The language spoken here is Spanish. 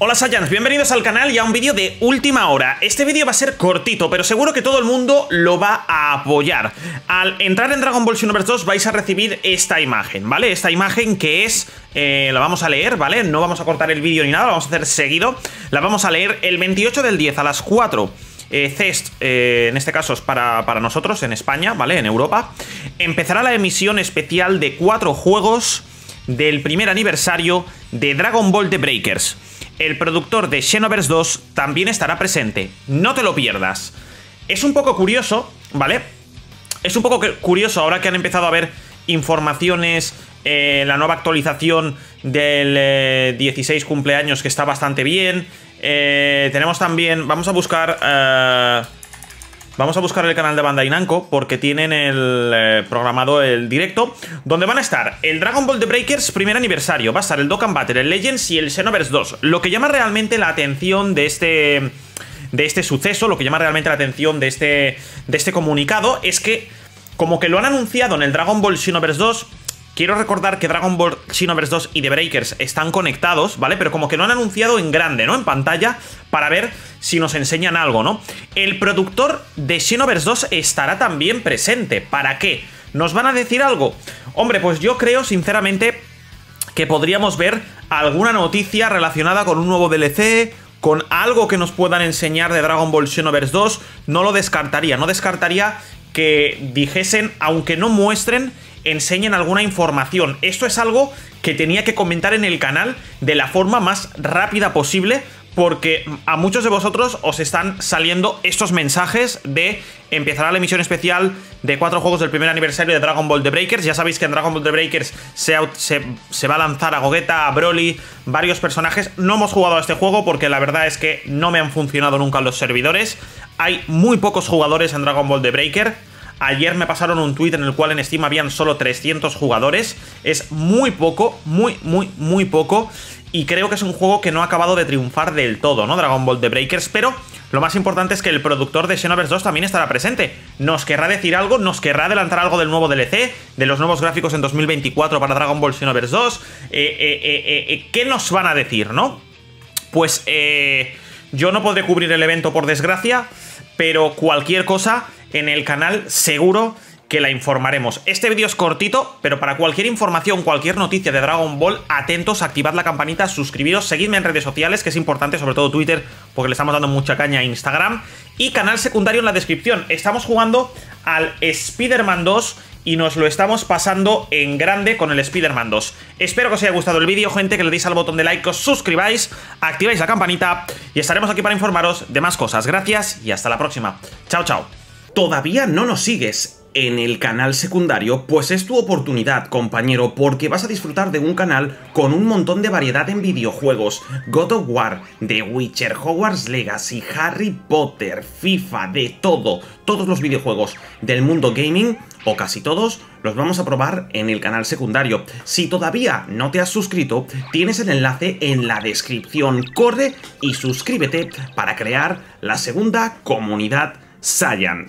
Hola Saiyans, bienvenidos al canal y a un vídeo de última hora. Este vídeo va a ser cortito, pero seguro que todo el mundo lo va a apoyar. Al entrar en Dragon Ball Xenoverse 2 vais a recibir esta imagen, ¿vale? Esta imagen que es... Eh, la vamos a leer, ¿vale? No vamos a cortar el vídeo ni nada, lo vamos a hacer seguido. La vamos a leer el 28 del 10 a las 4 eh, CEST, eh, en este caso es para, para, nosotros, en España, ¿vale? En Europa, empezará la emisión especial de cuatro juegos del primer aniversario de Dragon Ball The Breakers el productor de Xenoverse 2 también estará presente. No te lo pierdas. Es un poco curioso, ¿vale? Es un poco curioso ahora que han empezado a ver informaciones, eh, la nueva actualización del 16 eh, cumpleaños que está bastante bien. Eh, tenemos también, vamos a buscar... Vamos a buscar el canal de Bandai Namco porque tienen el eh, programado el directo donde van a estar el Dragon Ball The Breakers primer aniversario, va a estar el Dokkan Battle, el Legends y el Xenoverse 2. Lo que llama realmente la atención de este de este suceso, lo que llama realmente la atención de este de este comunicado es que como que lo han anunciado en el Dragon Ball Xenoverse 2 Quiero recordar que Dragon Ball Xenoverse 2 y The Breakers están conectados, ¿vale? Pero como que lo han anunciado en grande, ¿no? En pantalla, para ver si nos enseñan algo, ¿no? El productor de Xenoverse 2 estará también presente. ¿Para qué? ¿Nos van a decir algo? Hombre, pues yo creo, sinceramente, que podríamos ver alguna noticia relacionada con un nuevo DLC, con algo que nos puedan enseñar de Dragon Ball Xenoverse 2, no lo descartaría. No descartaría que dijesen, aunque no muestren, enseñen alguna información. Esto es algo que tenía que comentar en el canal de la forma más rápida posible porque a muchos de vosotros os están saliendo estos mensajes de empezará la emisión especial de cuatro juegos del primer aniversario de Dragon Ball The Breakers. Ya sabéis que en Dragon Ball The Breakers se, se, va a lanzar a Gogeta, a Broly, varios personajes. No hemos jugado a este juego porque la verdad es que no me han funcionado nunca los servidores. Hay muy pocos jugadores en Dragon Ball The Breaker. Ayer me pasaron un tweet en el cual en Steam habían solo 300 jugadores. Es muy poco, muy, muy, muy poco. Y creo que es un juego que no ha acabado de triunfar del todo, ¿no? Dragon Ball The Breakers, pero lo más importante es que el productor de Xenoverse 2 también estará presente. Nos querrá decir algo, nos querrá adelantar algo del nuevo DLC, de los nuevos gráficos en 2024 para Dragon Ball Xenoverse 2. Eh, eh, eh, ¿Qué nos van a decir, no? Pues yo no podré cubrir el evento por desgracia, pero cualquier cosa en el canal seguro que la informaremos. Este vídeo es cortito, pero para cualquier información, cualquier noticia de Dragon Ball, atentos, activad la campanita, suscribiros, seguidme en redes sociales, que es importante, sobre todo Twitter, porque le estamos dando mucha caña a Instagram, y canal secundario en la descripción. Estamos jugando al Spider-Man 2 y nos lo estamos pasando en grande con el Spider-Man 2. Espero que os haya gustado el vídeo, gente, que le deis al botón de like, os suscribáis, activáis la campanita y estaremos aquí para informaros de más cosas. Gracias y hasta la próxima. Chao, chao todavía no nos sigues en el canal secundario, pues es tu oportunidad, compañero, porque vas a disfrutar de un canal con un montón de variedad en videojuegos. God of War, The Witcher, Hogwarts Legacy, Harry Potter, FIFA, de todo. Todos los videojuegos del mundo gaming, o casi todos, los vamos a probar en el canal secundario. Si todavía no te has suscrito, tienes el enlace en la descripción. Corre y suscríbete para crear la segunda comunidad Saiyan.